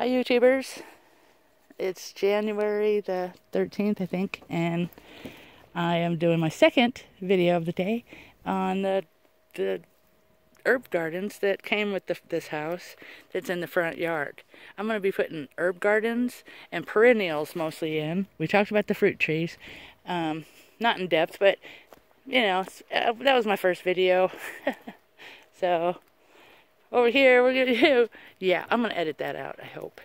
Hi YouTubers. It's January the 13th, I think, and I am doing my second video of the day on the the herb gardens that came with the, this house that's in the front yard. I'm going to be putting herb gardens and perennials mostly in. We talked about the fruit trees, um, not in depth, but you know, uh, that was my first video. so over here, we're going to do, yeah, I'm going to edit that out, I hope.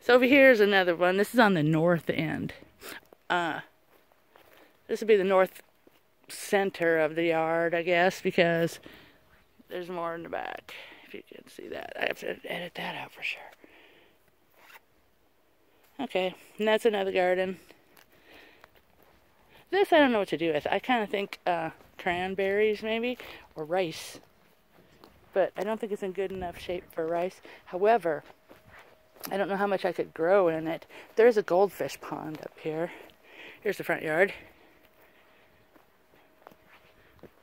So over here is another one. This is on the north end. Uh, this would be the north center of the yard, I guess, because there's more in the back. If you can see that. I have to edit that out for sure. Okay, and that's another garden. This I don't know what to do with. I kind of think uh, cranberries maybe, or rice but I don't think it's in good enough shape for rice. However, I don't know how much I could grow in it. There's a goldfish pond up here. Here's the front yard.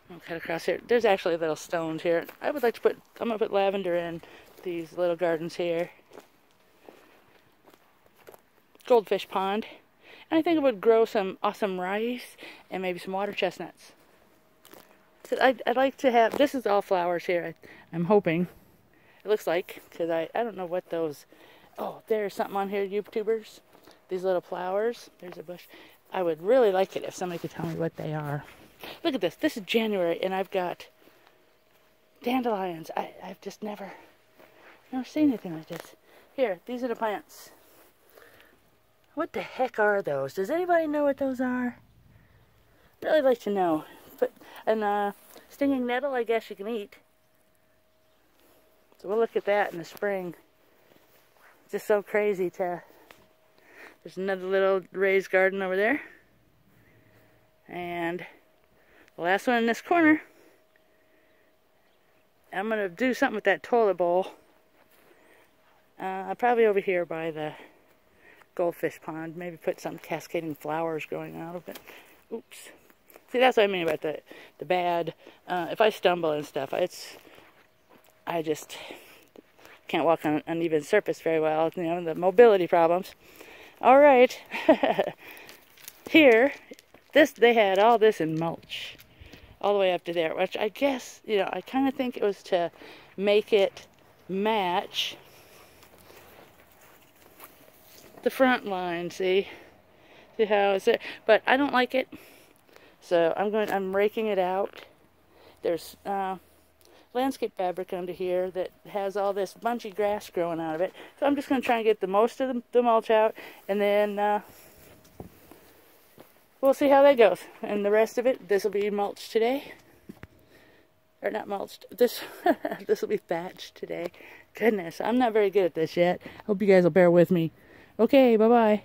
I'll cut across here. There's actually little stones here. I would like to put, I'm going to put lavender in these little gardens here. Goldfish pond. And I think it would grow some awesome rice and maybe some water chestnuts. I'd, I'd like to have, this is all flowers here, I, am hoping. It looks like, because I, I don't know what those, oh, there's something on here, YouTubers. These little flowers, there's a bush. I would really like it if somebody could tell me what they are. Look at this, this is January, and I've got dandelions. I, I've just never, never seen anything like this. Here, these are the plants. What the heck are those? Does anybody know what those are? I'd really like to know. But, and uh, stinging nettle, I guess you can eat. So we'll look at that in the spring. It's just so crazy to... There's another little raised garden over there. And the last one in this corner. I'm going to do something with that toilet bowl. Uh, probably over here by the goldfish pond. Maybe put some cascading flowers growing out of it. Oops. See, that's what I mean about the the bad. Uh, if I stumble and stuff, it's I just can't walk on an uneven surface very well. You know, the mobility problems. All right, here, this they had all this in mulch, all the way up to there, which I guess you know I kind of think it was to make it match the front line. See, see how it's there, but I don't like it. So I'm going. I'm raking it out. There's uh, landscape fabric under here that has all this bunchy grass growing out of it. So I'm just going to try and get the most of the, the mulch out, and then uh, we'll see how that goes. And the rest of it, this will be mulched today. Or not mulched. This this will be thatched today. Goodness, I'm not very good at this yet. Hope you guys will bear with me. Okay, bye bye.